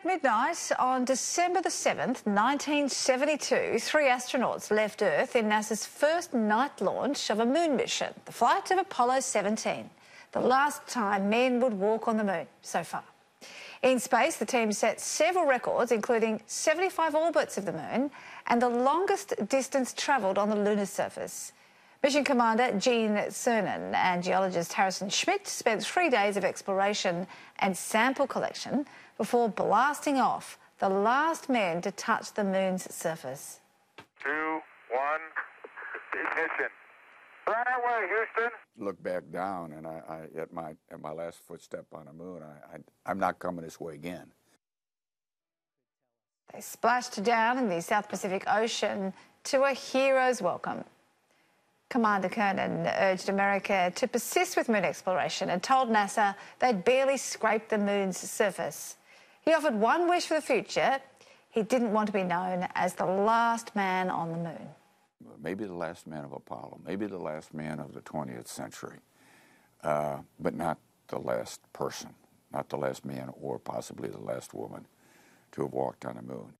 at midnight on December the 7th, 1972, three astronauts left Earth in NASA's first night launch of a moon mission, the flight of Apollo 17, the last time men would walk on the moon so far. In space, the team set several records, including 75 orbits of the moon and the longest distance travelled on the lunar surface. Mission Commander Gene Cernan and geologist Harrison Schmitt spent three days of exploration and sample collection before blasting off the last man to touch the moon's surface. Two, one, ignition. Right away, Houston. Look back down, and I, I at my at my last footstep on the moon, I, I I'm not coming this way again. They splashed down in the South Pacific Ocean to a hero's welcome. Commander Cernan urged America to persist with moon exploration and told NASA they'd barely scraped the moon's surface. He offered one wish for the future. He didn't want to be known as the last man on the moon. Maybe the last man of Apollo, maybe the last man of the 20th century, uh, but not the last person, not the last man or possibly the last woman to have walked on the moon.